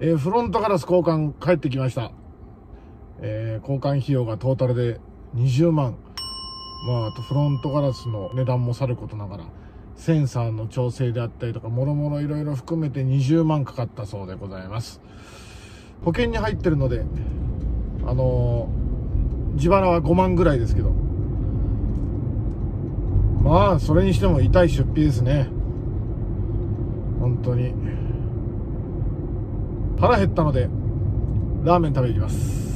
えー、フロントガラス交換帰ってきました。えー、交換費用がトータルで20万。まあ、フロントガラスの値段もさることながら、センサーの調整であったりとか、もろもろいろいろ含めて20万かかったそうでございます。保険に入ってるので、あのー自腹は5万ぐらいですけど、まあ、それにしても痛い出費ですね。本当に。腹減ったので、ラーメン食べに行きます。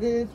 this.